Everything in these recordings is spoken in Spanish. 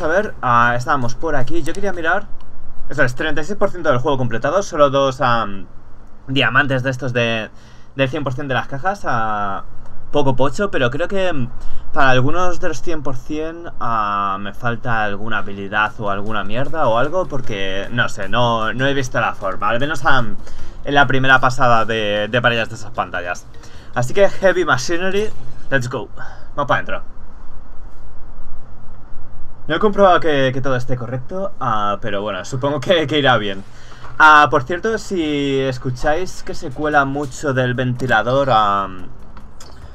vamos a ver. Ah, estábamos por aquí. Yo quería mirar. Eso es, 36% del juego completado. Solo dos diamantes de estos de, del 100% de las cajas. a poco pocho, pero creo que mm, para algunos de los 100% ah, me falta alguna habilidad o alguna mierda o algo. Porque, no sé, no, no he visto la forma. Al menos en la primera pasada de, de varias de esas pantallas. Así que Heavy Machinery, let's go. Vamos para adentro. No he comprobado que, todo esté correcto, uh, pero bueno, supongo que, irá bien. Uh, por cierto, si escucháis que se cuela mucho del ventilador,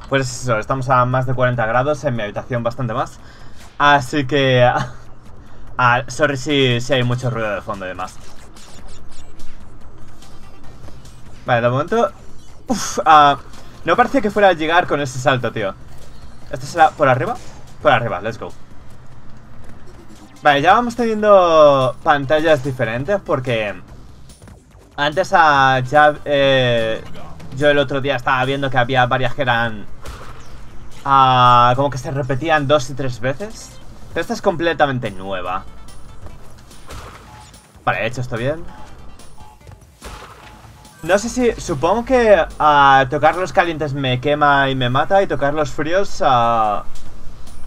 pues eso, estamos a más de 40 grados, en mi habitación bastante más. Así que... sorry si, hay mucho ruido de fondo y demás. Vale, de momento... Uf, no parece que fuera a llegar con ese salto, tío. ¿Esto será por arriba? Por arriba, let's go. Vale, ya vamos teniendo pantallas diferentes porque antes a, ya eh, yo el otro día estaba viendo que había varias que eran ah, como que se repetían dos y tres veces. Pero esta es completamente nueva. Vale, he hecho esto bien. No sé si... Supongo que a tocar los calientes me quema y me mata y tocar los fríos... a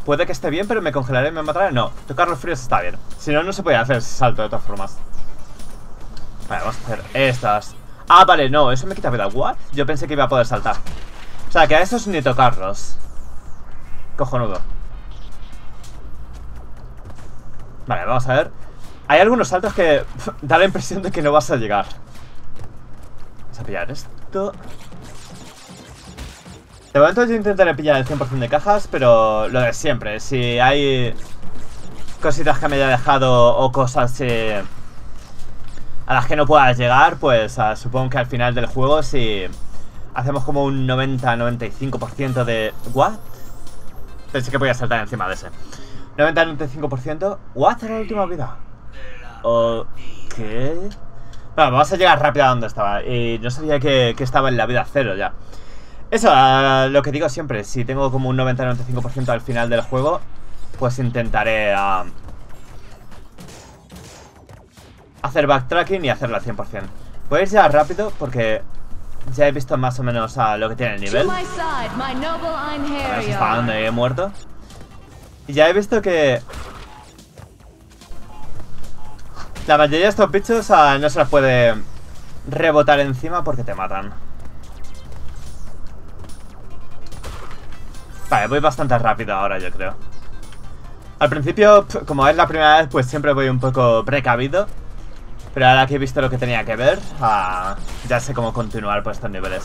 Puede que esté bien, pero me congelaré y me mataré. No, tocar los fríos está bien. Si no, no se puede hacer ese salto de todas formas. Vale, vamos a hacer estas. Ah, vale, no, eso me quita vida. ¿What? Yo pensé que iba a poder saltar. O sea, que a estos ni tocarlos. Cojonudo. Vale, vamos a ver. Hay algunos saltos que da la impresión de que no vas a llegar. Vamos a pillar esto. De momento yo intentaré pillar el 100% de cajas, pero lo de siempre. Si hay cositas que me haya dejado o cosas a las que no puedas llegar, pues ah, supongo que al final del juego si hacemos como un 90-95% de... ¿What? Pensé que podía saltar encima de ese. 90-95%. ¿What? Era la última vida. ¿O qué? Bueno, vamos a llegar rápido a donde estaba. Y no sabía que estaba en la vida cero ya. Eso, lo que digo siempre, si tengo como un 90-95% al final del juego, pues intentaré hacer backtracking y hacerlo al 100%. Voy a ir ya rápido porque ya he visto más o menos a lo que tiene el nivel. A ver si está donde he muerto. Y ya he visto que... La mayoría de estos bichos no se los puede rebotar encima porque te matan. Vale, voy bastante rápido ahora, yo creo. Al principio, como es la primera vez, pues siempre voy un poco precavido. Pero ahora que he visto lo que tenía que ver, ah, ya sé cómo continuar por estos niveles.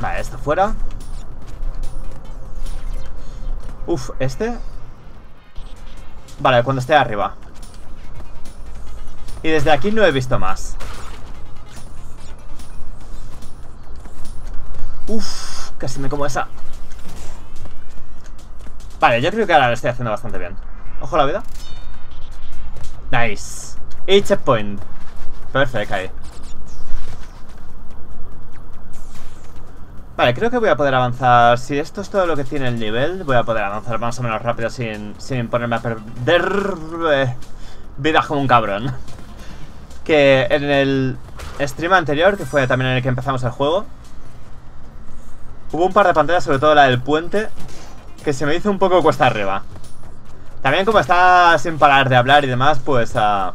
Vale, esto fuera. Uf, este. Vale, cuando esté arriba. Y desde aquí no he visto más. Uf, casi me como esa. Vale, yo creo que ahora lo estoy haciendo bastante bien. Ojo la vida. Nice. Y checkpoint. Perfecto, ahí. Vale, creo que voy a poder avanzar. Si esto es todo lo que tiene el nivel, voy a poder avanzar más o menos rápido sin, sin ponerme a perder eh, vida como un cabrón. Que en el stream anterior, que fue también en el que empezamos el juego, Hubo un par de pantallas, sobre todo la del puente, que se me hizo un poco cuesta arriba. También como está sin parar de hablar y demás, pues uh,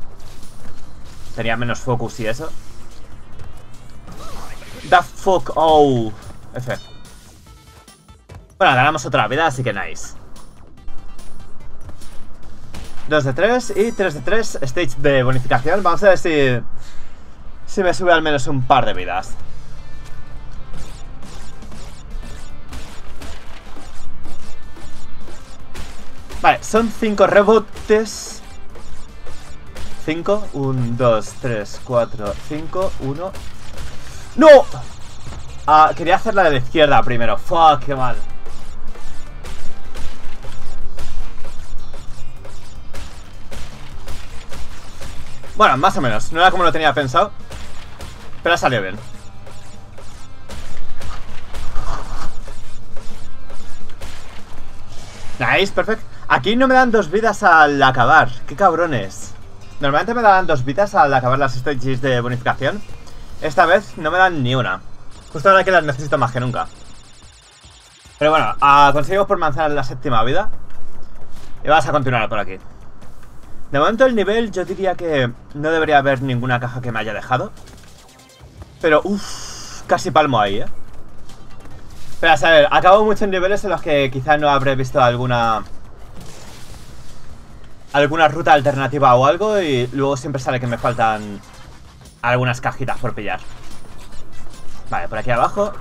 tenía menos focus y eso. The fuck, oh, F. Bueno, ganamos otra vida, así que nice. 2 de 3 y 3 de 3 stage de bonificación. Vamos a ver si, si me sube al menos un par de vidas. Vale, son cinco rebotes. 5, 1, 2, 3, 4, 5, 1. ¡No! Ah, quería hacer la de la izquierda primero. Fuck, qué mal. Bueno, más o menos. No era como lo tenía pensado. Pero ha salido bien. Nice, perfecto. Aquí no me dan dos vidas al acabar. Qué cabrones. Normalmente me dan dos vidas al acabar las stages de bonificación. Esta vez no me dan ni una. Justo ahora que las necesito más que nunca. Pero bueno, ah, conseguimos por manzana la séptima vida. Y vamos a continuar por aquí. De momento el nivel yo diría que no debería haber ninguna caja que me haya dejado. Pero uff, casi palmo ahí, ¿eh? Pero a saber, acabo muchos niveles en los que quizás no habré visto alguna... Alguna ruta alternativa o algo y luego siempre sale que me faltan algunas cajitas por pillar. Vale, por aquí abajo.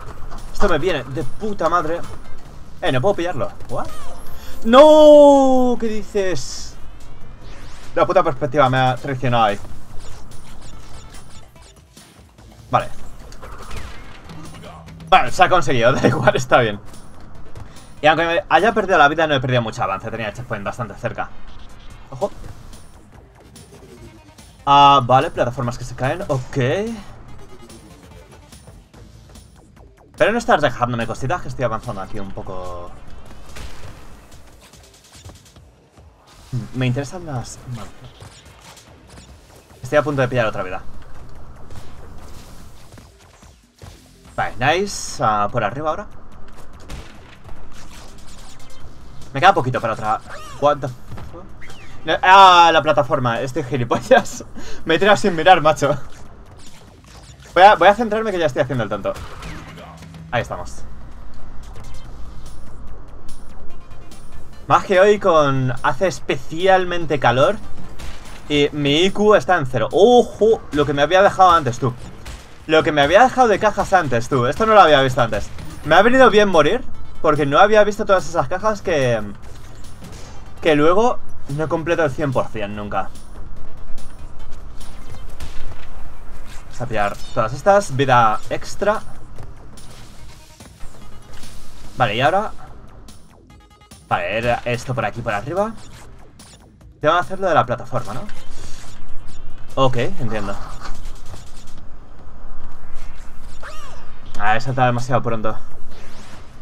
Esto me viene de puta madre. Eh, no puedo pillarlo. ¿What? ¡No! ¿Qué dices? La puta perspectiva me ha traicionado ahí. Vale. Vale, se ha conseguido, da igual, está bien. Y aunque haya perdido la vida, no he perdido mucho avance. Tenía el checkpoint bastante cerca. Ojo. Ah, vale, plataformas que se caen. Ok. Pero no estás dejándome cositas, que estoy avanzando aquí un poco... Hmm, me interesan las... Estoy a punto de pillar otra vida. Vale, nice. Uh, por arriba ahora. Me queda poquito para otra. What the fuck? Ah, la plataforma. Estoy gilipollas. Me he tirado sin mirar, macho. Voy a, voy a centrarme que ya estoy haciendo el tonto. Ahí estamos. Más que hoy con... Hace especialmente calor. Y mi IQ está en cero. ¡Ojo! Lo que me había dejado antes, tú. Lo que me había dejado de cajas antes, tú. Esto no lo había visto antes. Me ha venido bien morir. Porque no había visto todas esas cajas que... Que luego no completo el 100% nunca. Vamos a pillar todas estas. Vida extra. Vale, y ahora... Vale, era esto por aquí, por arriba. Tengo que hacerlo de la plataforma, ¿no? Ok, entiendo. Ah, he saltado demasiado pronto.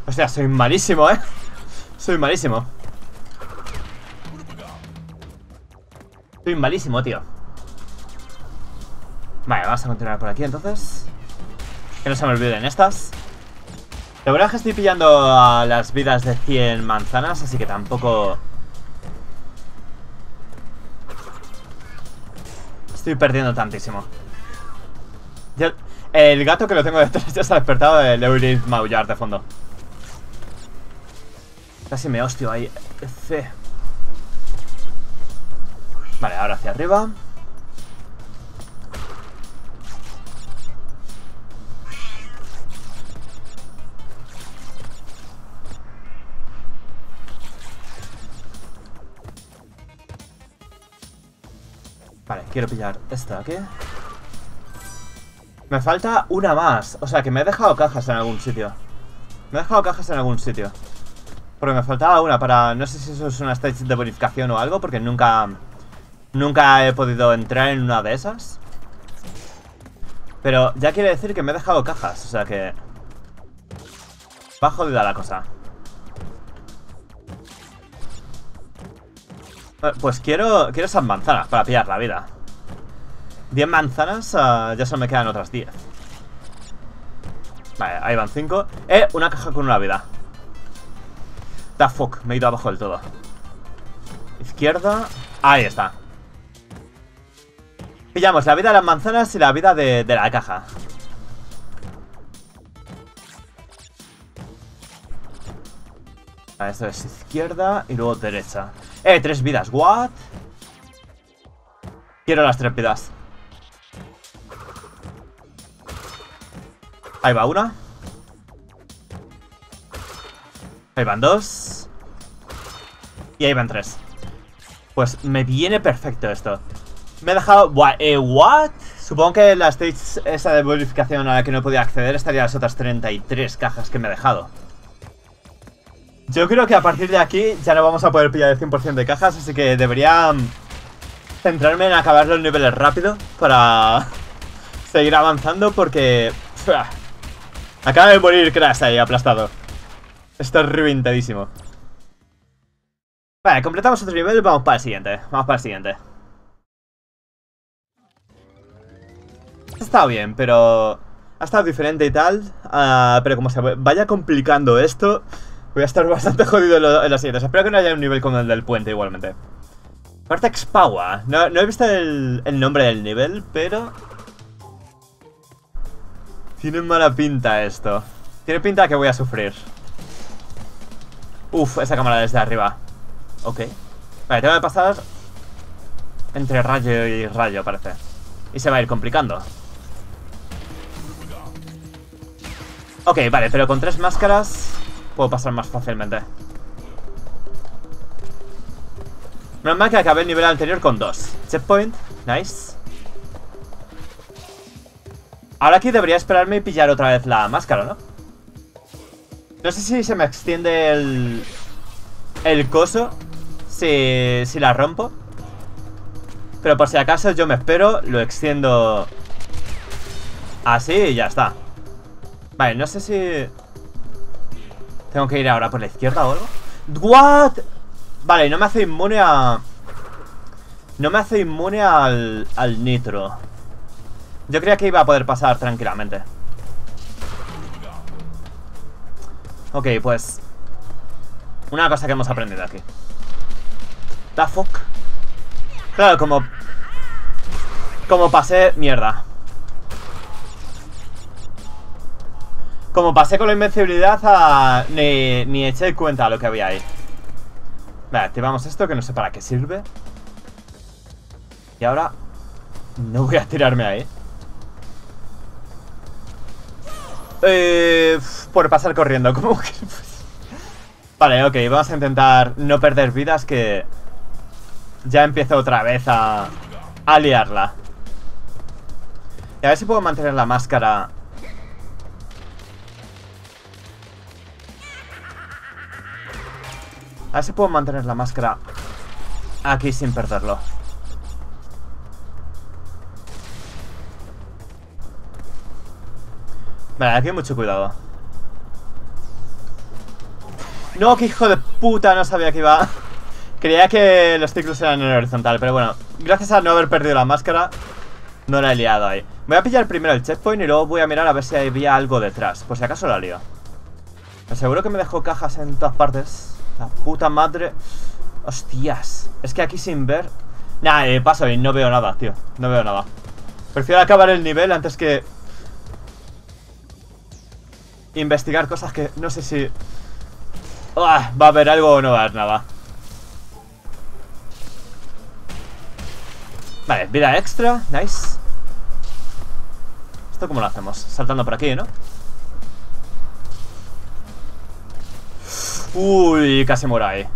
Hostia, soy malísimo, ¿eh? Soy malísimo. Soy malísimo, tío. Vale, vamos a continuar por aquí entonces. Que no se me olviden estas. La verdad es que estoy pillando a las vidas de 100 manzanas, así que tampoco... Estoy perdiendo tantísimo. el gato que lo tengo detrás ya se ha despertado el Eurid maullar de fondo. Casi me hostio ahí. C. Vale, ahora hacia arriba. Vale, quiero pillar esta aquí. Me falta una más. O sea, que me he dejado cajas en algún sitio. Me he dejado cajas en algún sitio. Porque me faltaba una para... No sé si eso es una stage de bonificación o algo, porque nunca... Nunca he podido entrar en una de esas. Pero ya quiere decir que me he dejado cajas, o sea que... Va jodida la cosa. Eh, pues quiero, quiero esas manzanas para pillar la vida. 10 manzanas, uh, ya solo me quedan otras 10. Vale, ahí van 5. Eh, una caja con una vida. Da fuck, me he ido abajo del todo. Izquierda. Ahí está. Pillamos la vida de las manzanas y la vida de, de la caja. Esto es izquierda y luego derecha. Eh, tres vidas. What? Quiero las tres vidas. Ahí va una. Ahí van dos. Y ahí van tres. Pues me viene perfecto esto. Me he dejado... Eh, ¿What? Supongo que la stage esa de verificación a la que no podía acceder estaría las otras 33 cajas que me he dejado. Yo creo que a partir de aquí ya no vamos a poder pillar el 100% de cajas, así que debería mm, centrarme en acabar los niveles rápido para seguir avanzando porque... Acaba de morir Crash ahí aplastado. Está reventadísimo. Vale, completamos otro nivel y vamos para el siguiente. Vamos para el siguiente. Ha estado bien, pero... Ha estado diferente y tal. Uh, pero como se vaya complicando esto, voy a estar bastante jodido en, lo, en siguientes. Espero que no haya un nivel como el del puente igualmente. Vortex Power. No, no he visto el, el nombre del nivel, pero... Tiene mala pinta esto. Tiene pinta que voy a sufrir. Uf, esa cámara desde arriba. Ok. Vale, tengo que pasar entre rayo y rayo, parece. Y se va a ir complicando. Ok, vale, pero con tres máscaras puedo pasar más fácilmente. Normal que acabé el nivel anterior con dos. Checkpoint, nice. Ahora aquí debería esperarme y pillar otra vez la máscara, ¿no? No sé si se me extiende el... El coso Si, si la rompo Pero por si acaso yo me espero Lo extiendo Así y ya está Vale, no sé si... Tengo que ir ahora por la izquierda o algo. ¿What? Vale, no me hace inmune a... No me hace inmune al, al nitro. Yo creía que iba a poder pasar tranquilamente. Ok, pues... Una cosa que hemos aprendido aquí. The fuck Claro, como... Como pasé... Mierda Como pasé con la invencibilidad a... Ni, ni eché cuenta de lo que había ahí. Vale, activamos esto que no sé para qué sirve. Y ahora No voy a tirarme ahí. Eh, por pasar corriendo, como que... Vale, ok, vamos a intentar no perder vidas que... Ya empiezo otra vez a... A liarla. Y a ver si puedo mantener la máscara A ver si puedo mantener la máscara aquí sin perderlo. Vale, aquí mucho cuidado. No, que hijo de puta, no sabía que iba... Creía que los ciclos eran en horizontal, pero bueno, gracias a no haber perdido la máscara, no la he liado ahí. Voy a pillar primero el checkpoint y luego voy a mirar a ver si había algo detrás, por si acaso la lío. Aseguro que me dejó cajas en todas partes. La puta madre. Hostias. Es que aquí sin ver. Nah, eh, paso y no veo nada, tío. No veo nada. Prefiero acabar el nivel antes que Investigar cosas que no sé si Va a haber algo o no va a haber nada. Vale, vida extra, nice. ¿Esto cómo lo hacemos? Saltando por aquí, ¿no? Uy, casi ahí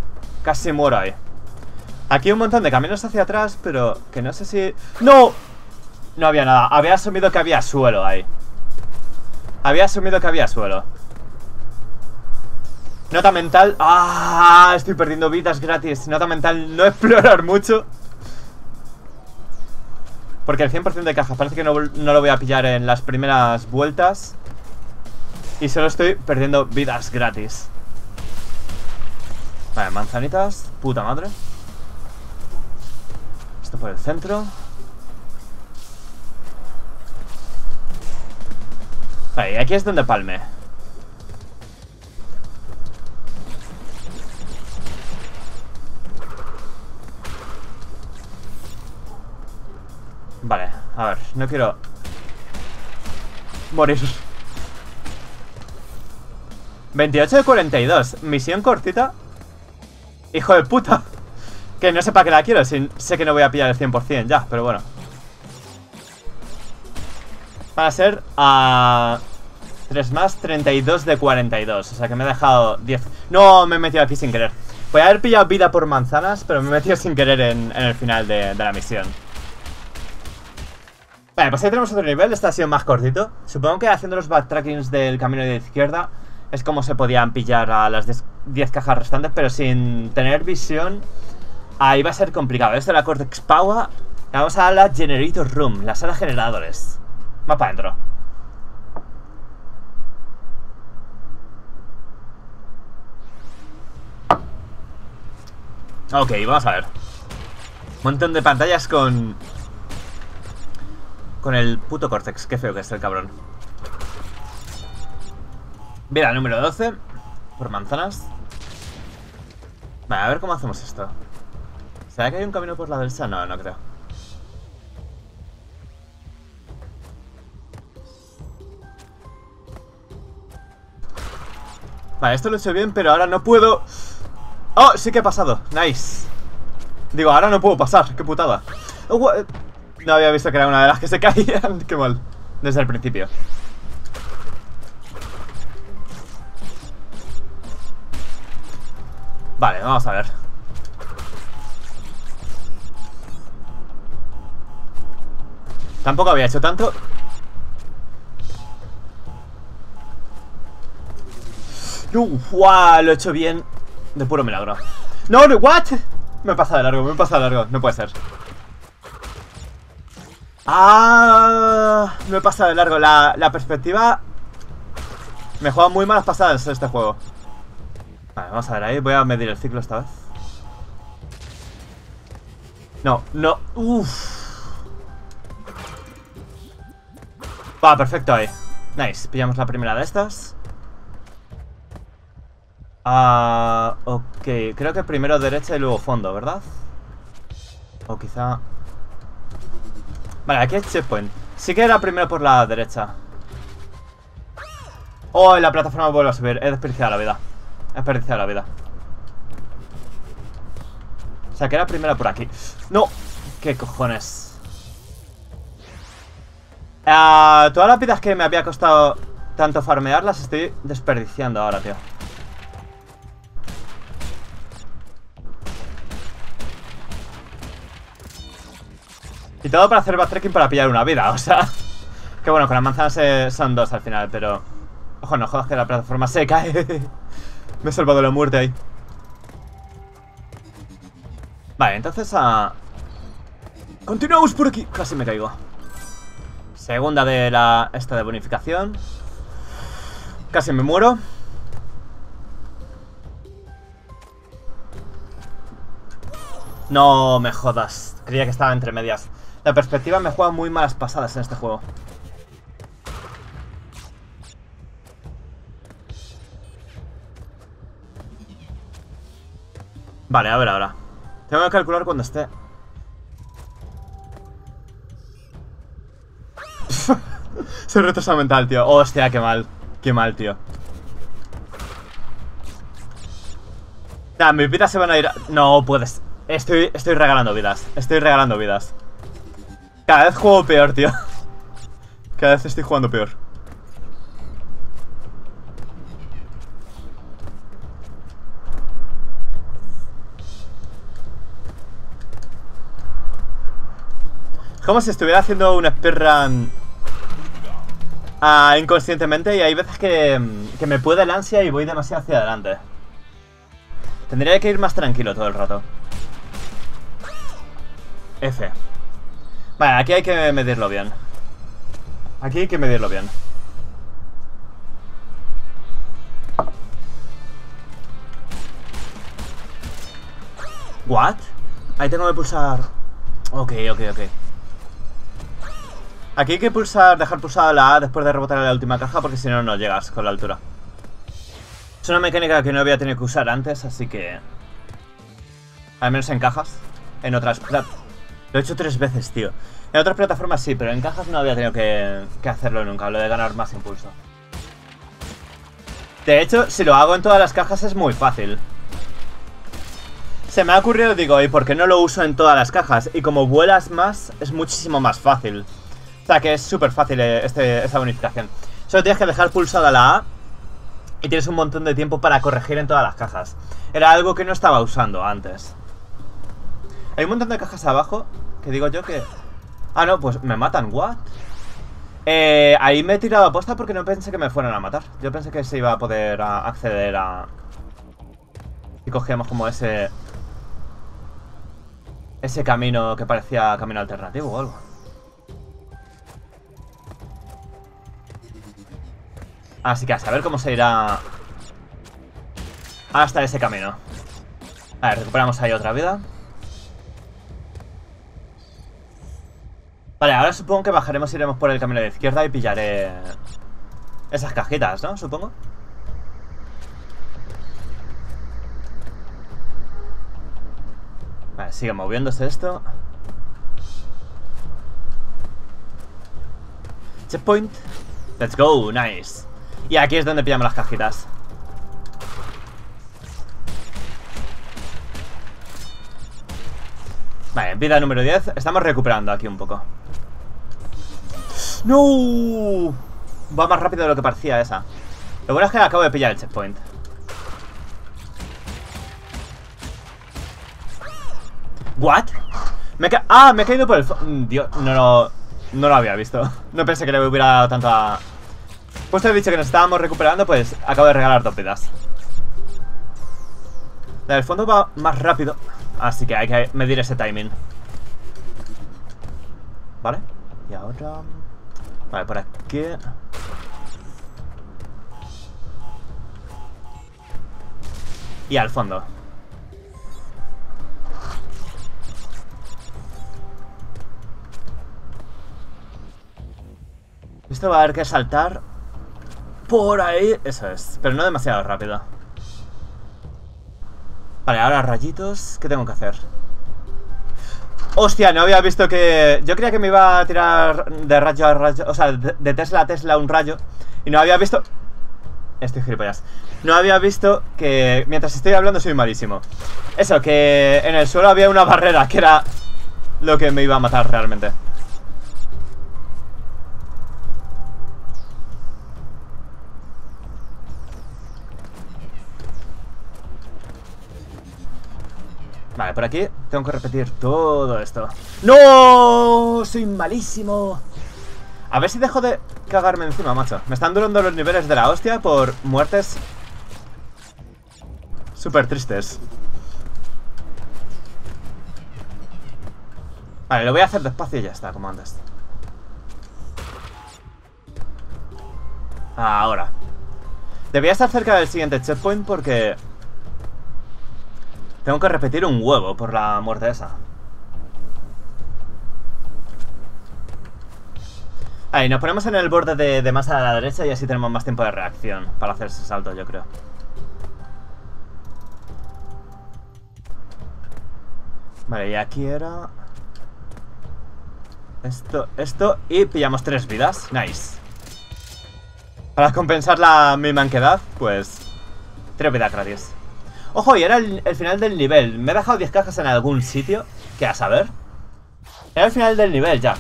Casi ahí Aquí hay un montón de caminos hacia atrás Pero que no sé si... ¡No! No había nada. Había asumido que había suelo ahí. Había asumido que había suelo. Nota mental. ¡Ah! Estoy perdiendo vidas gratis. Nota mental No explorar mucho. Porque el 100% de cajas Parece que no lo voy a pillar en las primeras vueltas. Y solo estoy perdiendo vidas gratis Vale, manzanitas, puta madre. Esto por el centro. Vale, aquí es donde palme. Vale, a ver, no quiero Morir. 28 de 42 Misión cortita ¡Hijo de puta! Que no sé para qué la quiero, sé que no voy a pillar el 100% ya, pero bueno. Van a ser a... 3 más, 32 de 42. O sea que me he dejado 10. No, me he metido aquí sin querer. Voy a haber pillado vida por manzanas, pero me he metido sin querer en, el final de, de, la misión. Vale, pues ahí tenemos otro nivel. Este ha sido más cortito. Supongo que haciendo los backtrackings del camino de izquierda es como se podían pillar a las 10 cajas restantes, pero sin tener visión, ahí va a ser complicado. Esto es la Cortex Power. Vamos a la Generator Room, la sala generadores. Va para adentro. Ok, vamos a ver. Montón de pantallas con... Con el puto Cortex. Qué feo que es el cabrón. Vida número 12. Por manzanas. Vale, a ver cómo hacemos esto. ¿Será que hay un camino por la derecha? No, no creo. Vale, esto lo he hecho bien, pero ahora no puedo... ¡Oh! Sí que he pasado. Nice. Digo, ahora no puedo pasar. ¡Qué putada! Oh, no había visto que era una de las que se caían. ¡Qué mal! Desde el principio. Vale, vamos a ver. Tampoco había hecho tanto. ¡Wow! Lo he hecho bien de puro milagro. ¡No, no! ¿What? Me he pasado de largo, me he pasado de largo. No puede ser. ¡Ah! Me he pasado de largo. La, la perspectiva... Me juega muy malas pasadas este juego. Vale, vamos a ver ahí. Voy a medir el ciclo esta vez. No, no. Uff. Va, perfecto ahí. Nice. Pillamos la primera de estas. Ah, ok. Creo que primero derecha y luego fondo, ¿verdad? O quizá... Vale, aquí hay checkpoint. Sí que era primero por la derecha. Oh, la plataforma vuelve a subir. He desperdiciado la vida. He desperdiciado la vida. O sea, que era primero por aquí. ¡No! ¿Qué cojones? Ah, todas las vidas que me había costado tanto farmear las estoy desperdiciando ahora, tío. Y todo para hacer backtracking para pillar una vida, o sea... Que bueno, con las manzanas son dos al final, pero... Ojo, no jodas que la plataforma se cae. Me he salvado la muerte ahí. Vale, entonces a... Continuamos por aquí. Casi me caigo. Segunda de la... Esta de bonificación. Casi me muero. No me jodas. Creía que estaba entre medias. La perspectiva me juega muy malas pasadas en este juego. Vale, a ver ahora. Tengo que calcular cuando esté. Soy retrasado mental, tío. Hostia, qué mal. Qué mal, tío. Nah, mis vidas se van a ir... No puedes. Estoy, estoy regalando vidas. Estoy regalando vidas. Cada vez juego peor, tío. Cada vez estoy jugando peor. Como si estuviera haciendo un speedrun ah, inconscientemente y hay veces que, que me puede el ansia y voy demasiado hacia adelante. Tendría que ir más tranquilo todo el rato. F. Vale, aquí hay que medirlo bien. Aquí hay que medirlo bien. ¿What? Ahí tengo que pulsar... Ok, ok, ok. Aquí hay que pulsar, dejar pulsada la A después de rebotar en la última caja porque si no, no llegas con la altura. Es una mecánica que no había tenido que usar antes, así que... Al menos en cajas. En otras... Lo he hecho tres veces, tío. En otras plataformas sí, pero en cajas no había tenido que, hacerlo nunca, lo de ganar más impulso. De hecho, si lo hago en todas las cajas es muy fácil. Se me ha ocurrido, digo, ¿y por qué no lo uso en todas las cajas? Y como vuelas más, es muchísimo más fácil. O sea que es súper fácil eh, este, esta bonificación. Solo tienes que dejar pulsada la A y tienes un montón de tiempo para corregir en todas las cajas. Era algo que no estaba usando antes. Hay un montón de cajas abajo que digo yo que... Ah, no, pues me matan, ¿what? Eh, ahí me he tirado a posta porque no pensé que me fueran a matar. Yo pensé que se iba a poder acceder a... Y cogíamos como ese... Ese camino que parecía camino alternativo o algo. Así que a saber cómo se irá... Hasta ese camino. Vale, recuperamos ahí otra vida. Vale, ahora supongo que bajaremos, iremos por el camino de izquierda y pillaré esas cajitas, ¿no? Supongo. Vale, sigue moviéndose esto. Checkpoint. Let's go, nice. Y aquí es donde pillamos las cajitas. Vale, vida número 10. Estamos recuperando aquí un poco. ¡No! Va más rápido de lo que parecía esa. Lo bueno es que acabo de pillar el checkpoint. ¿What? Me ah, me he caído por el... Dios, no lo... No lo había visto. No pensé que le hubiera dado tanto. Pues he dicho que nos estábamos recuperando, pues acabo de regalar dos vidas. La del fondo va más rápido, así que hay que medir ese timing. ¿Vale? Y ahora... Vale, por aquí... Y al fondo. Esto va a haber que saltar por ahí. Eso es, pero no demasiado rápido. Vale, ahora rayitos. ¿Qué tengo que hacer? Hostia, no había visto que... Yo creía que me iba a tirar de rayo a rayo... O sea, de Tesla a Tesla un rayo. Y no había visto... Estoy gilipollas. No había visto que... Mientras estoy hablando soy malísimo. Eso, que en el suelo había una barrera, que era lo que me iba a matar realmente. Vale, por aquí tengo que repetir todo esto. ¡No! Soy malísimo. A ver si dejo de cagarme encima, macho. Me están durando los niveles de la hostia por muertes Súper tristes. Vale, lo voy a hacer despacio y ya está, como antes. Ahora. Debía estar cerca del siguiente checkpoint porque tengo que repetir un huevo por la muerte esa. Ahí, nos ponemos en el borde de, más a la derecha y así tenemos más tiempo de reacción para hacer ese salto, yo creo. Vale, y aquí era... Esto, esto, y pillamos tres vidas. Nice. Para compensar la mi manquedad, pues... Tres vidas gratis. Ojo, y era el, final del nivel. ¿Me he dejado 10 cajas en algún sitio? ¿Qué a saber? Era el final del nivel ya.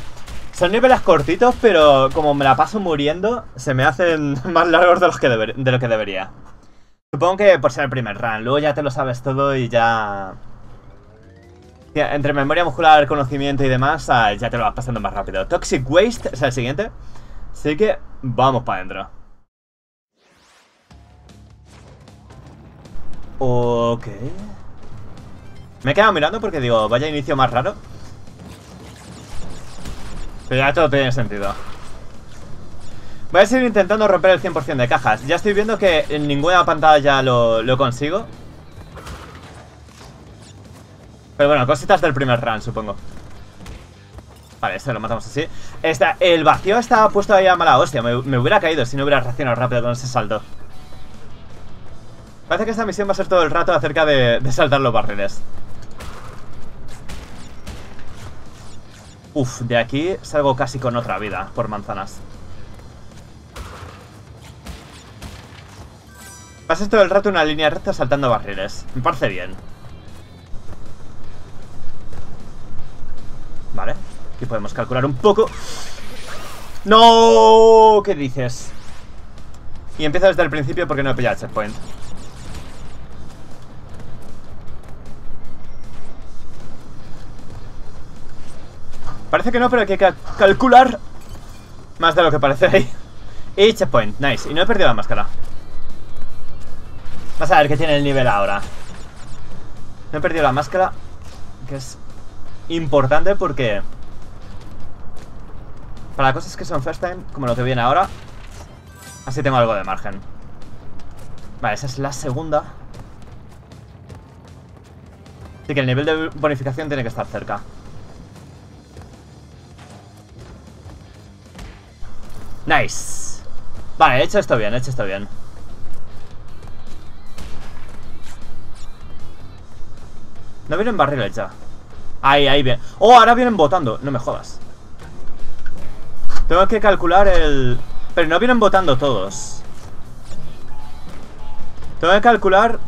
Son niveles cortitos, pero como me la paso muriendo, se me hacen más largos de, los que de lo que debería. Supongo que por ser el primer run. Luego ya te lo sabes todo y ya... Entre memoria muscular, conocimiento y demás, ah, ya te lo vas pasando más rápido. Toxic Waste es el siguiente. Así que vamos para adentro. Ok. Me he quedado mirando porque digo, vaya inicio más raro. Pero ya todo tiene sentido. Voy a seguir intentando romper el 100% de cajas. Ya estoy viendo que en ninguna pantalla lo, lo consigo. Pero bueno, cositas del primer run, supongo. Vale, esto lo matamos así. Esta, el vacío estaba puesto ahí a mala hostia. Me, me hubiera caído si no hubiera reaccionado rápido con ese salto. Parece que esta misión va a ser todo el rato acerca de, saltar los barriles. Uf, de aquí salgo casi con otra vida por manzanas. Pasas todo el rato una línea recta saltando barriles. Me parece bien. Vale, aquí podemos calcular un poco. ¡No! ¿Qué dices? Y empiezo desde el principio porque no he pillado el checkpoint. Parece que no, pero hay que calcular más de lo que parece ahí. Y checkpoint, nice. Y no he perdido la máscara. Vas a ver qué tiene el nivel ahora. No he perdido la máscara, que es importante porque... Para cosas que son first time, como lo que viene ahora, así tengo algo de margen. Vale, esa es la segunda. Así que el nivel de bonificación tiene que estar cerca. Nice. Vale, he hecho esto bien, he hecho esto bien. No vienen barriles ya. Ahí, ahí bien. Oh, ahora vienen votando. No me jodas. Tengo que calcular el... Pero no vienen votando todos. Tengo que calcular...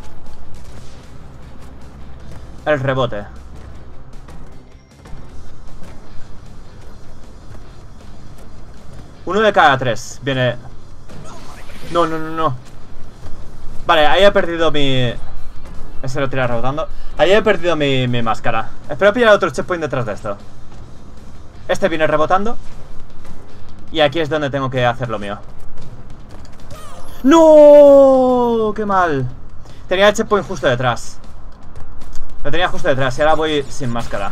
El rebote. Uno de cada tres viene... No, no, no, no. Vale, ahí he perdido mi... Ese lo tira rebotando. Ahí he perdido mi, mi máscara. Espero pillar otro checkpoint detrás de esto. Este viene rebotando. Y aquí es donde tengo que hacer lo mío. ¡No! ¡Qué mal! Tenía el checkpoint justo detrás. Lo tenía justo detrás y ahora voy sin máscara.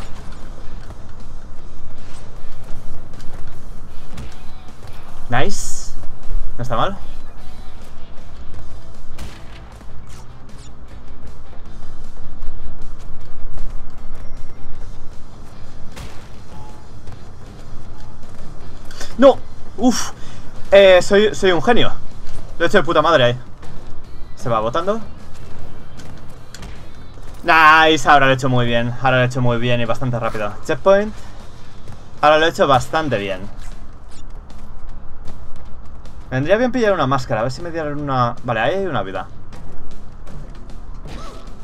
Nice. No está mal. ¡No! ¡Uf! Eh, soy, soy un genio. Lo he hecho de puta madre ahí. Se va botando. Nice, ahora lo he hecho muy bien. Ahora lo he hecho muy bien y bastante rápido. Checkpoint. Ahora lo he hecho bastante bien. Vendría bien pillar una máscara. A ver si me dieran una... Vale, ahí hay una vida.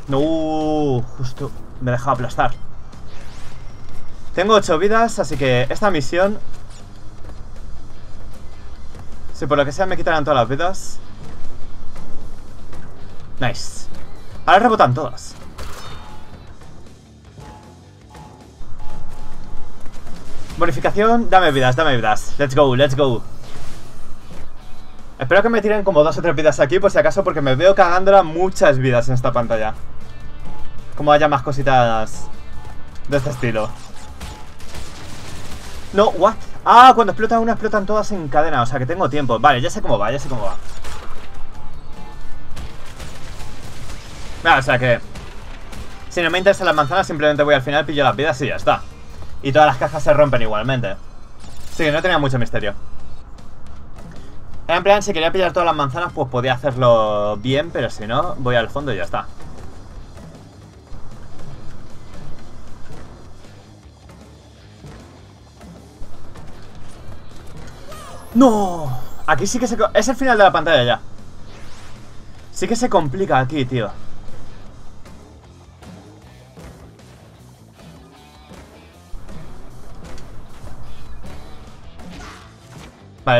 No, justo me deja aplastar. Tengo 8 vidas, así que esta misión si por lo que sea me quitarán todas las vidas. Nice. Ahora rebotan todas. Bonificación, dame vidas, dame vidas. Let's go, let's go. Espero que me tiren como dos o tres vidas aquí, por si acaso, porque me veo cagándola muchas vidas en esta pantalla. Como haya más cositas de este estilo. No, what? Ah, cuando explota una, explotan todas en cadena. O sea que tengo tiempo. Vale, ya sé cómo va, ya sé cómo va. Ah, o sea que... Si no me interesan las manzanas, simplemente voy al final, pillo las vidas y ya está. Y todas las cajas se rompen igualmente. Sí, que no tenía mucho misterio. En plan, si quería pillar todas las manzanas, pues podía hacerlo bien, pero si no, voy al fondo y ya está. ¡No! Aquí sí que se... Es el final de la pantalla ya. Sí que se complica aquí, tío.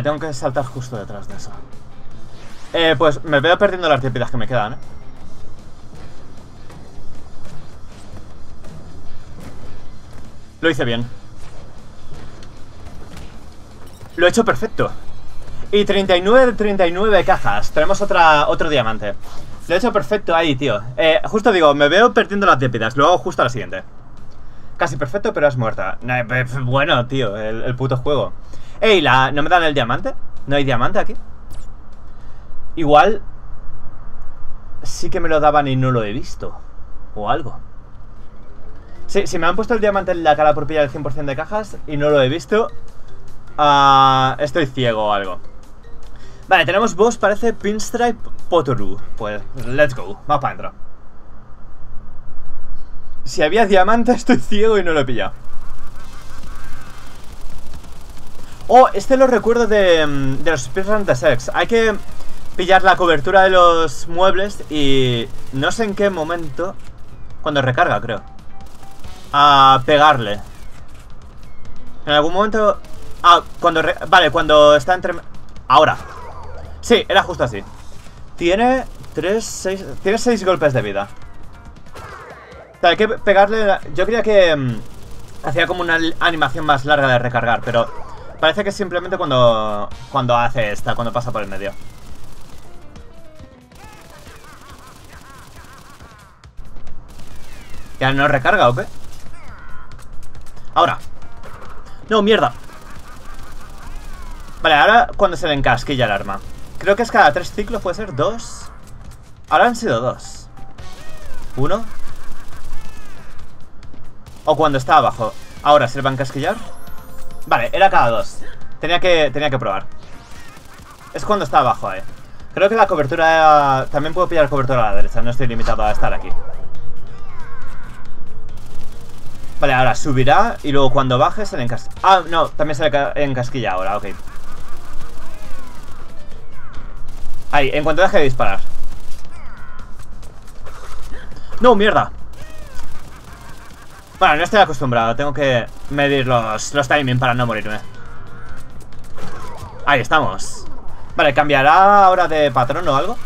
Tengo que saltar justo detrás de eso. Eh, pues me veo perdiendo las tipitas que me quedan, ¿eh? Lo hice bien. Lo he hecho perfecto. Y 39 de 39 cajas. Tenemos otra, otro diamante. Lo he hecho perfecto ahí, tío. Eh, justo digo, me veo perdiendo las dépidas. Lo hago justo a la siguiente. Casi perfecto, pero es muerta. Bueno, tío, el, puto juego. Ey, la, ¿no me dan el diamante? ¿No hay diamante aquí? Igual... Sí que me lo daban y no lo he visto. O algo. Sí, si me han puesto el diamante en la cara por pillar el 100% de cajas y no lo he visto, Ah, estoy ciego o algo. Vale, tenemos boss, parece Pinstripe Potoru. Pues, let's go. Vamos para adentro. Si había diamante, estoy ciego y no lo he pillado. Oh, este lo recuerdo de, mm, de los speedruns de Sex. Hay que pillar la cobertura de los muebles y no sé en qué momento... Cuando recarga, creo. A pegarle. En algún momento Ah, cuando... vale, cuando está entre... Ahora. Sí, era justo así. Tiene 3, 6... Tiene 6 golpes de vida. O sea, hay que pegarle... Yo creía que... Mm, hacía como una animación más larga de recargar, pero... Parece que simplemente cuando... Cuando hace esta, cuando pasa por el medio. ¿Ya no recarga o qué? Ahora. No, mierda. Vale, ahora cuando se le encasquilla el arma. Creo que es cada tres ciclos, puede ser dos. Ahora han sido dos. Uno. O cuando está abajo. Ahora, ¿se le va a encasquillar? Vale, era cada dos. Tenía que, tenía que probar. Es cuando está abajo, eh. Creo que la cobertura... También puedo pillar cobertura a la derecha. No estoy limitado a estar aquí. Vale, ahora subirá y luego cuando baje se le encasquilla. Ah, no, también se le encasquilla ahora, ok. Ahí, en cuanto deje de disparar. ¡No, mierda! Bueno, no estoy acostumbrado. Tengo que medir los, los timing para no morirme. Ahí estamos. Vale, ¿cambiará ahora de patrón o algo?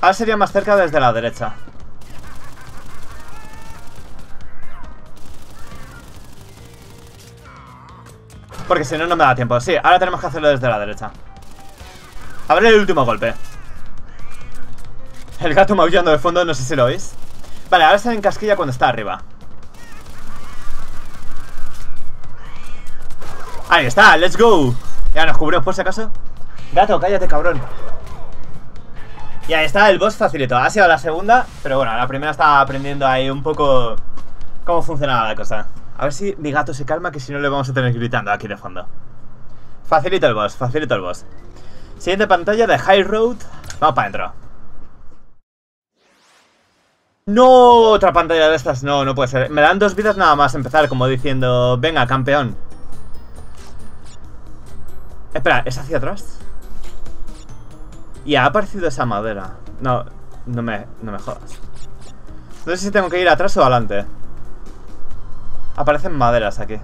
Ahora sería más cerca desde la derecha. Porque si no, no me da tiempo. Sí, ahora tenemos que hacerlo desde la derecha. A el último golpe. El gato maullando de fondo, no sé si lo oís. Vale, ahora se encasquilla cuando está arriba. Ahí está, let's go. Ya nos cubrimos por si acaso. Gato, cállate, cabrón. Y ahí está, el boss facilito. Ha sido la segunda, pero bueno, la primera estaba aprendiendo ahí un poco cómo funcionaba la cosa. A ver si mi gato se calma, que si no le vamos a tener gritando aquí de fondo. Facilito el boss, facilito el boss. Siguiente pantalla de High Road. Vamos para adentro. No, otra pantalla de estas. No, no puede ser. Me dan dos vidas nada más empezar, como diciendo, venga, campeón. Espera, ¿es hacia atrás? Y ha aparecido esa madera. No, no me, no me jodas. No sé si tengo que ir atrás o adelante. Aparecen maderas aquí.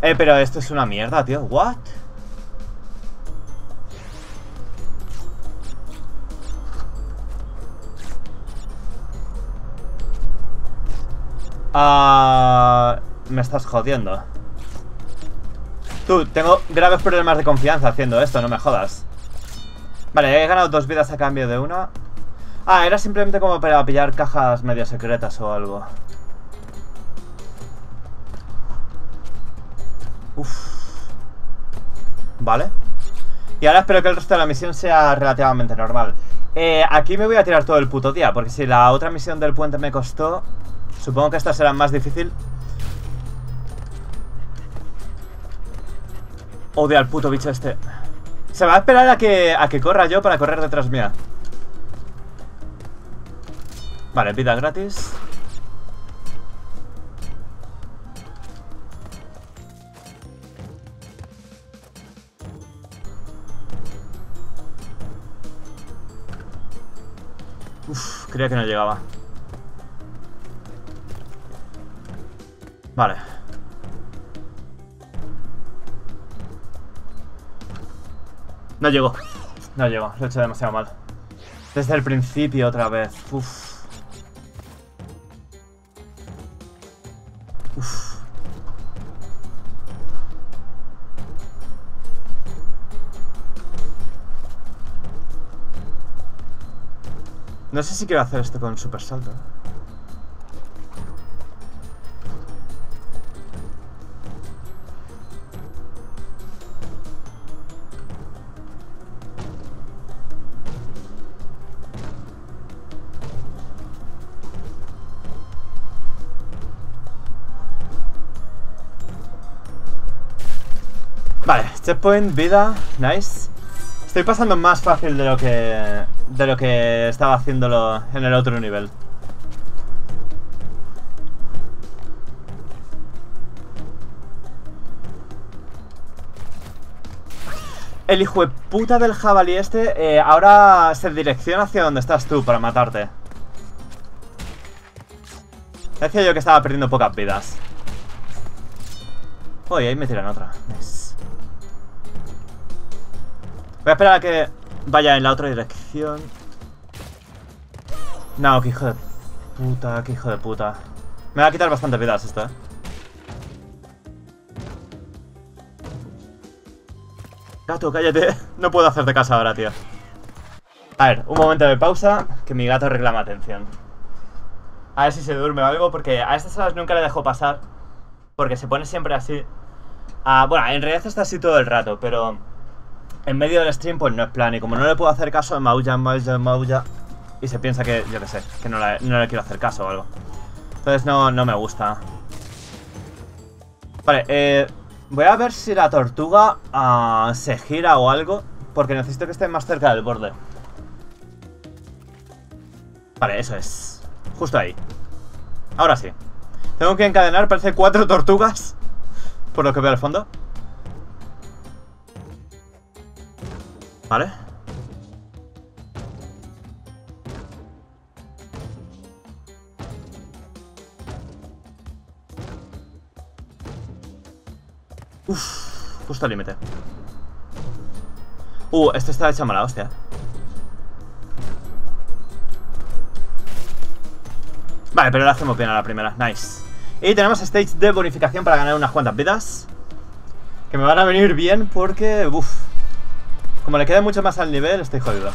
Eh, pero esto es una mierda, tío. ¿What? Ah, me estás jodiendo. Tú, tengo graves problemas de confianza haciendo esto, no me jodas. Vale, he ganado dos vidas a cambio de una. Ah, era simplemente como para pillar cajas medio secretas o algo. Uf. Vale. Y ahora espero que el resto de la misión sea relativamente normal. Eh, aquí me voy a tirar todo el puto día, porque si la otra misión del puente me costó... Supongo que esta será más difícil. Odio al puto bicho este. Se va a esperar a que, a que corra yo para correr detrás mía. Vale, vida gratis. Uf, creía que no llegaba. Vale. No llegó. No llegó. Lo he hecho demasiado mal. Desde el principio otra vez. Uf. Uf. No sé si quiero hacer esto con super salto. Checkpoint, vida, nice. Estoy pasando más fácil de lo que de lo que estaba haciéndolo en el otro nivel. El hijo de puta del jabalí este eh, ahora se direcciona hacia donde estás tú para matarte. Decía yo que estaba perdiendo pocas vidas. Uy, ahí me tiran otra. Nice. Voy a esperar a que vaya en la otra dirección. No, qué hijo de puta, qué hijo de puta. Me va a quitar bastantes vidas esto, eh. Gato, cállate. No puedo hacerte caso ahora, tío. A ver, un momento de pausa, que mi gato reclama atención. A ver si se duerme o algo, porque a estas horas nunca le dejo pasar. Porque se pone siempre así. Ah, bueno, en realidad está así todo el rato, pero en medio del stream pues no es plan. Y como no le puedo hacer caso, maulla, maulla, maulla. y se piensa que, yo qué sé, que no, le quiero hacer caso o algo. Entonces no, no me gusta. Vale, eh, voy a ver si la tortuga uh, se gira o algo, porque necesito que esté más cerca del borde. Vale, eso es. Justo ahí. Ahora sí. Tengo que encadenar, parece cuatro tortugas. Por lo que veo al fondo. Vale. Uf, justo al límite. Uh, este está hecho mala hostia. Vale, pero lo hacemos bien a la primera. Nice. Y tenemos stage de bonificación para ganar unas cuantas vidas. Que me van a venir bien porque... Uf. Como le quede mucho más al nivel, estoy jodido.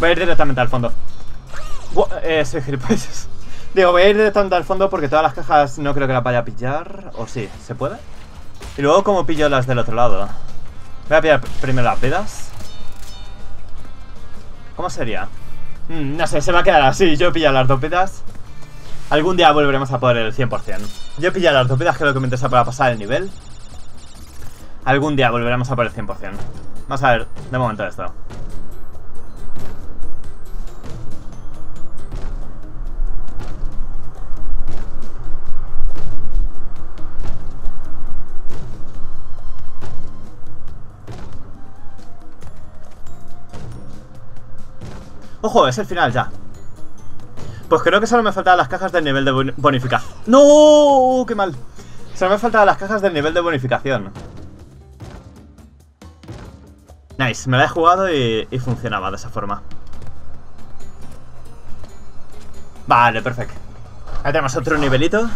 Voy a ir directamente al fondo. Eh, soy gilipollas. Digo, voy a ir directamente al fondo porque todas las cajas no creo que las vaya a pillar. ¿O sí? ¿Se puede? Y luego, ¿cómo pillo las del otro lado? Voy a pillar primero las vidas. ¿Cómo sería? Mm, no sé, se va a quedar así. Yo pillo las dos vidas. Algún día volveremos a poder el 100%. Yo pillo las dos vidas, que lo que me interesa para pasar el nivel. Algún día volveremos a poder el 100%. Vamos a ver, de momento esto. Ojo, es el final ya. Pues creo que solo me faltaban las cajas del nivel de bonificación. ¡No! ¡Qué mal! Solo me faltaban las cajas del nivel de bonificación. Nice, me la he jugado y, y funcionaba de esa forma. Vale, perfecto. Ahí tenemos otro nivelito.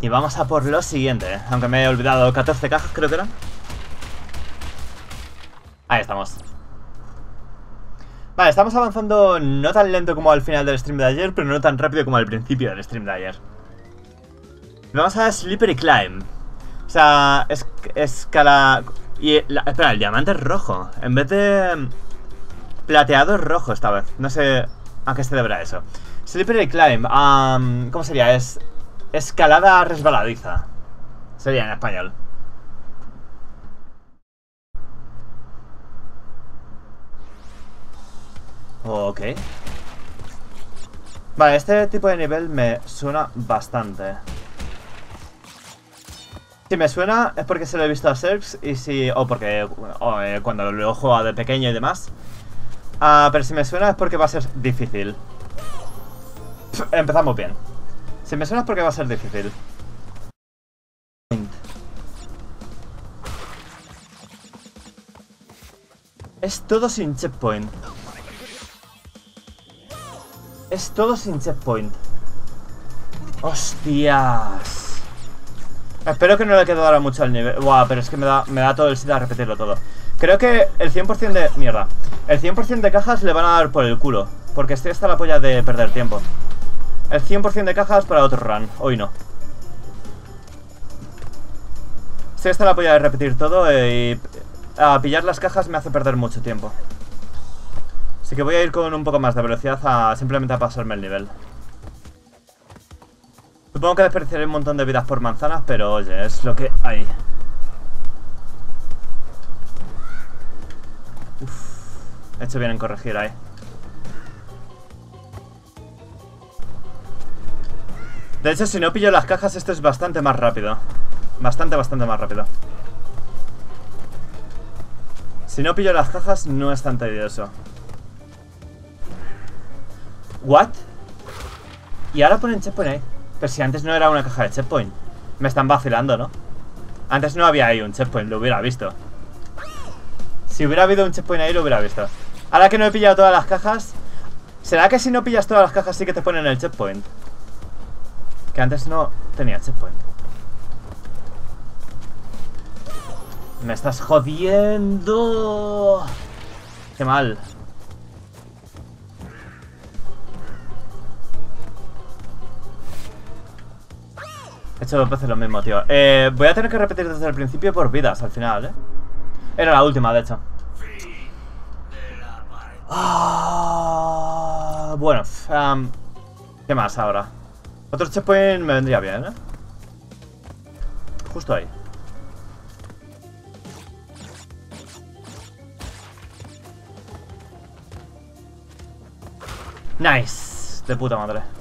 Y vamos a por lo siguiente. Aunque me he olvidado 14 cajas, creo que eran. Ahí estamos. Vale, estamos avanzando no tan lento como al final del stream de ayer, pero no tan rápido como al principio del stream de ayer. Vamos a Slippery Climb. O sea, es, escala... Y espera, el diamante es rojo. En vez de... Plateado es rojo esta vez. No sé a qué se deberá eso. Slippery Climb. ¿Cómo sería? Es escalada resbaladiza. Sería en español. Ok. Vale, este tipo de nivel me suena bastante. Si me suena es porque se lo he visto a Serx y si... O porque... Eh, cuando lo he jugado de pequeño y demás. Ah, pero si me suena es porque va a ser difícil. empezamos bien. Si me suena es porque va a ser difícil. Es todo sin checkpoint. Es todo sin checkpoint. ¡Hostias! Espero que no le quede ahora mucho al nivel. Buah, pero es que me da, me da todo el sitio a repetirlo todo. Creo que el 100% de... Mierda. El 100% de cajas le van a dar por el culo. Porque estoy hasta la polla de perder tiempo. El 100% de cajas para otro run. Hoy no. Estoy hasta la polla de repetir todo y... A pillar las cajas me hace perder mucho tiempo. Así que voy a ir con un poco más de velocidad a simplemente a pasarme el nivel. Supongo que desperdiciaré un montón de vidas por manzanas, pero oye, es lo que hay. Uf, he hecho bien en corregir ahí. De hecho, si no pillo las cajas, esto es bastante más rápido. Bastante, bastante más rápido. Si no pillo las cajas, no es tan tedioso. ¿What? Y ahora ponen checkpoint ahí. Pero si antes no era una caja de checkpoint. Me están vacilando, ¿no? Antes no había ahí un checkpoint, lo hubiera visto. Si hubiera habido un checkpoint ahí, lo hubiera visto. Ahora que no he pillado todas las cajas... ¿Será que si no pillas todas las cajas sí que te ponen el checkpoint? Que antes no tenía checkpoint. Me estás jodiendo. Qué mal. Hecho dos veces lo mismo, tío. Eh, voy a tener que repetir desde el principio por vidas al final, ¿eh? Era la última, de hecho. Ah, bueno, ¿qué más ahora? Otro checkpoint me vendría bien, ¿eh? Justo ahí. Nice. De puta madre.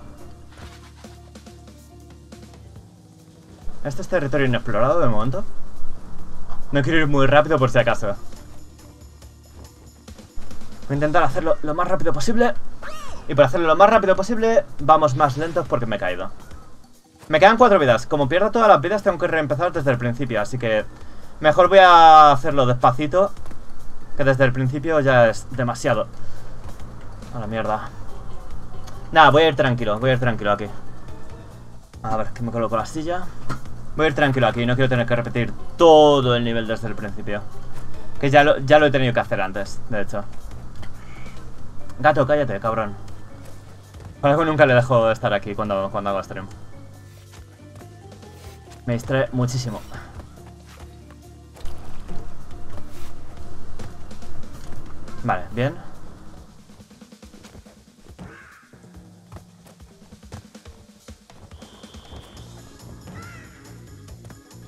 Este es territorio inexplorado de momento. No quiero ir muy rápido por si acaso. Voy a intentar hacerlo lo más rápido posible. Y para hacerlo lo más rápido posible, vamos más lentos porque me he caído. Me quedan cuatro vidas. Como pierdo todas las vidas, tengo que reempezar desde el principio. Así que mejor voy a hacerlo despacito. Que desde el principio ya es demasiado. A la mierda. Nada, voy a ir tranquilo. Voy a ir tranquilo aquí. A ver, que me coloco la silla. Voy a ir tranquilo aquí. No quiero tener que repetir todo el nivel desde el principio. Que ya lo, ya lo he tenido que hacer antes, de hecho. Gato, cállate, cabrón. Por algo nunca le dejo de estar aquí cuando, cuando hago stream. Me distrae muchísimo. Vale, bien.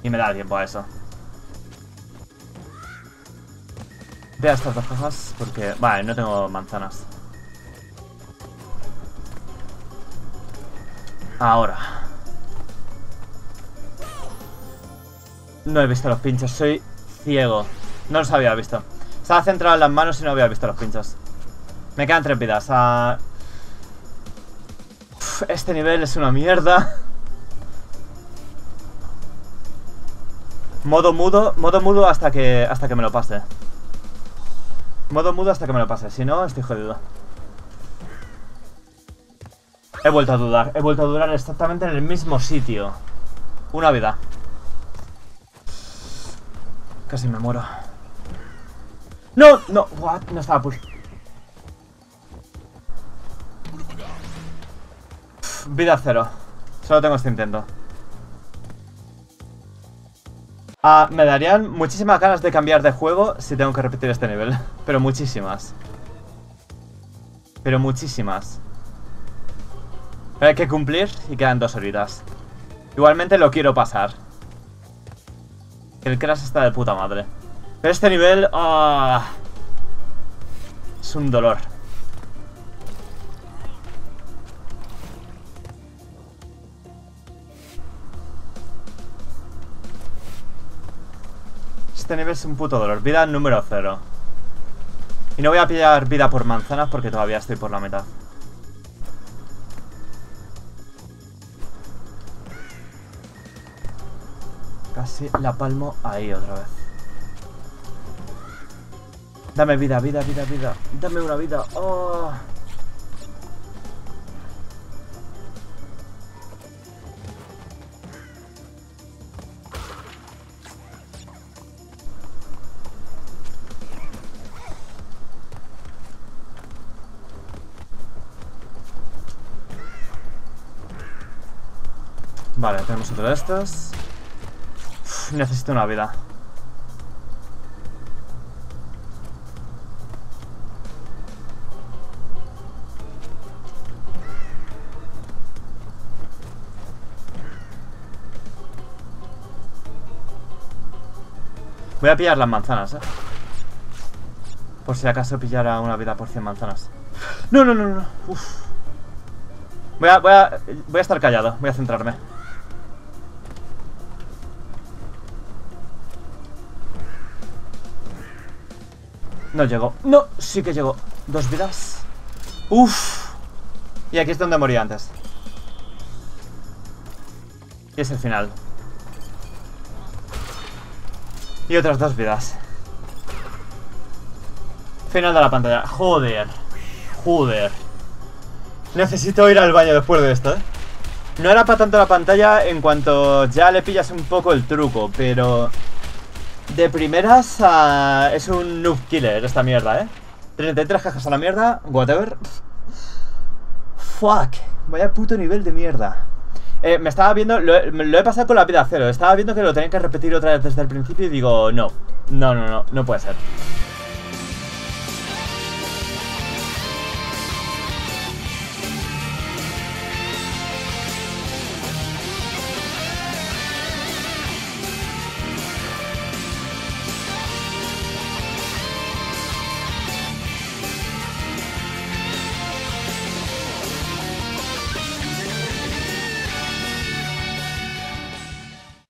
Me da tiempo a eso. Ve a estas dos cajas porque... Vale, no tengo manzanas. Ahora. No he visto los pinchos, soy ciego. No los había visto. Estaba centrado en las manos y no había visto los pinchos. Me quedan tres vidas. Este nivel es una mierda. Modo mudo, modo mudo hasta que hasta que me lo pase. Modo mudo hasta que me lo pase, si no, estoy jodido. He vuelto a dudar, he vuelto a dudar exactamente en el mismo sitio. Una vida. Casi me muero. ¡No! ¡No! What? No estaba push. vida cero. Solo tengo este intento. Ah, me darían muchísimas ganas de cambiar de juego si tengo que repetir este nivel. Pero muchísimas. Pero muchísimas. hay que cumplir y quedan dos horitas. Igualmente lo quiero pasar. El crash está de puta madre. Pero este nivel... ah, es un dolor. Este nivel es un puto dolor. Vida número cero. Y no voy a pillar vida por manzanas porque todavía estoy por la mitad. Casi la palmo ahí otra vez. Dame vida, vida, vida, vida. Dame una vida. Oh. Vale, tenemos otro de estos. necesito una vida. Voy a pillar las manzanas, eh. Por si acaso pillara una vida por 100 manzanas. No, no, no, no. Uf. Voy a, voy a, voy a estar callado. Voy a centrarme. No llegó. No, sí que llegó. Dos vidas. Uf. Y aquí es donde morí antes. Y es el final. Y otras dos vidas. Final de la pantalla. Joder. Joder. Necesito ir al baño después de esto, ¿eh? No era para tanto la pantalla en cuanto ya le pillas un poco el truco, pero... De primeras uh, es un noob killer esta mierda, ¿eh? 33 cajas a la mierda, whatever. Fuck, vaya puto nivel de mierda. Eh, me estaba viendo, lo, lo he pasado con la vida cero. Estaba viendo que lo tenía que repetir otra vez desde el principio y digo, no, no, no, no, no puede ser.